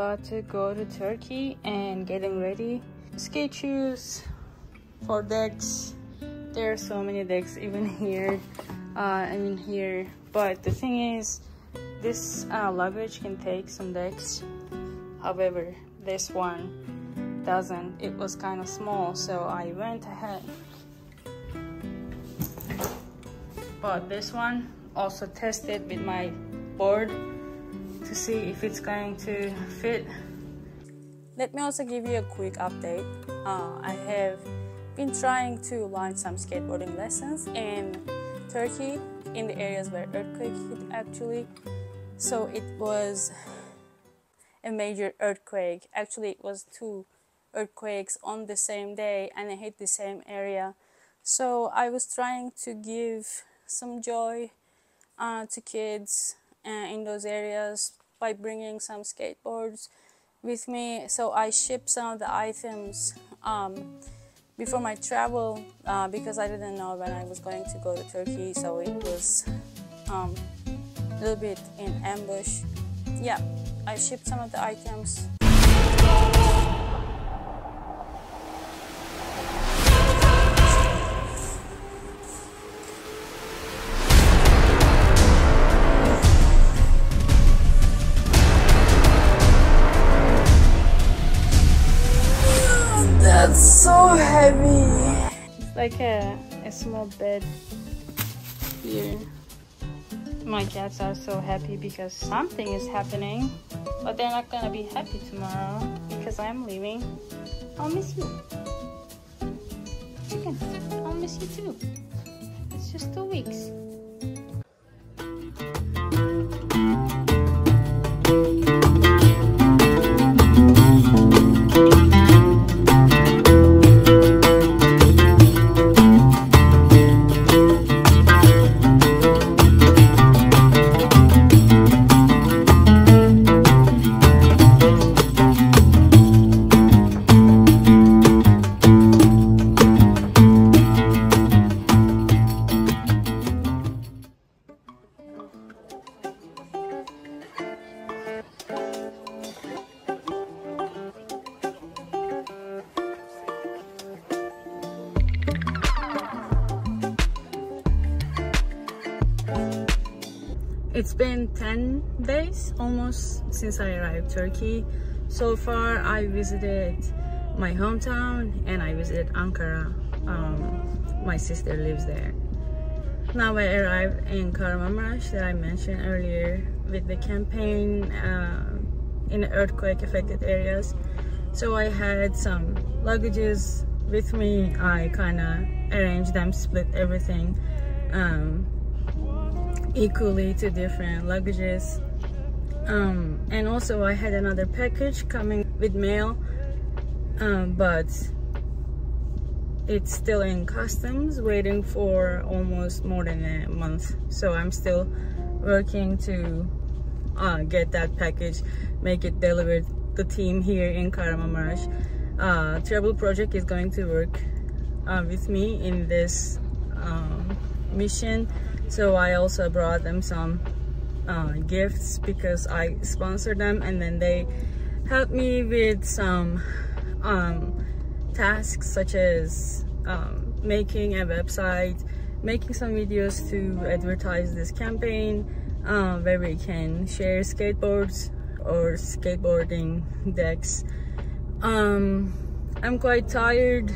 about to go to Turkey and getting ready. Skate shoes for decks. There are so many decks even here. Uh, I mean here. But the thing is, this uh, luggage can take some decks. However, this one doesn't. It was kind of small, so I went ahead. But this one also tested with my board to see if it's going to fit. Let me also give you a quick update. Uh, I have been trying to launch some skateboarding lessons in Turkey in the areas where earthquake hit actually. So it was a major earthquake. Actually, it was two earthquakes on the same day and it hit the same area. So I was trying to give some joy uh, to kids uh, in those areas by bringing some skateboards with me. So I shipped some of the items um, before my travel uh, because I didn't know when I was going to go to Turkey. So it was um, a little bit in ambush. Yeah, I shipped some of the items. That's so heavy. It's like a, a small bed here. My cats are so happy because something is happening. But they're not gonna be happy tomorrow because I'm leaving. I'll miss you. Chicken, I'll miss you too. It's just two weeks. It's been 10 days almost since I arrived Turkey. So far I visited my hometown and I visited Ankara. Um, my sister lives there. Now I arrived in Kahramanmaraş that I mentioned earlier with the campaign uh, in earthquake affected areas. So I had some luggages with me. I kind of arranged them, split everything. Um, equally to different luggages. Um, and also I had another package coming with mail um, but it's still in customs waiting for almost more than a month. So I'm still working to uh, get that package make it delivered the team here in Kahramanmaraş uh, Trouble Project is going to work uh, with me in this um, mission so I also brought them some uh, gifts because I sponsored them and then they helped me with some um, tasks such as um, making a website, making some videos to advertise this campaign uh, where we can share skateboards or skateboarding decks. Um, I'm quite tired,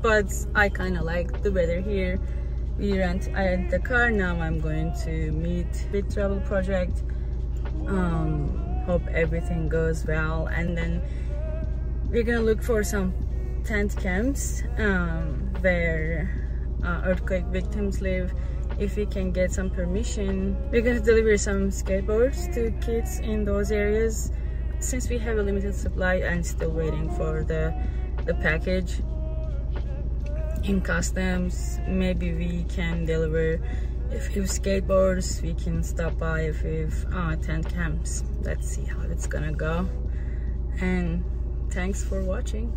but I kind of like the weather here we rent I rent the car now I'm going to meet with Trouble Project. Um, hope everything goes well and then we're gonna look for some tent camps um, where uh, earthquake victims live. If we can get some permission we're gonna deliver some skateboards to kids in those areas. Since we have a limited supply and still waiting for the the package in customs maybe we can deliver if you skateboards we can stop by if we've uh, tent camps. Let's see how it's gonna go. And thanks for watching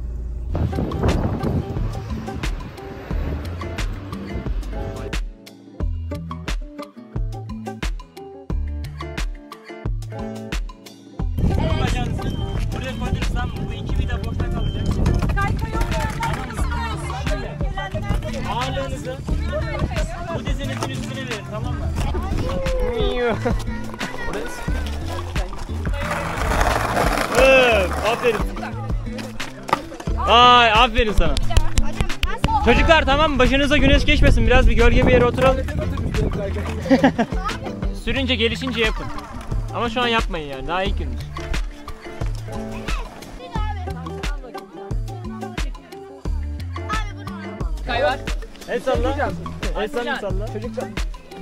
Evet, aferin. Ay aferin sana. Çocuklar tamam mı? Başınıza güneş geçmesin. Biraz bir gölge bir yere oturalım. Sürünce gelişince yapın. Ama şu an yapmayın yani. Daha ilk gününüz. El salla. El salla salla. Çocuklar.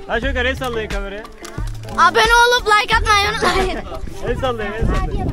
Ha çocuklar el sallayın kameraya. Abone olup like atmayı unutmayın. El sallayın el sallayın.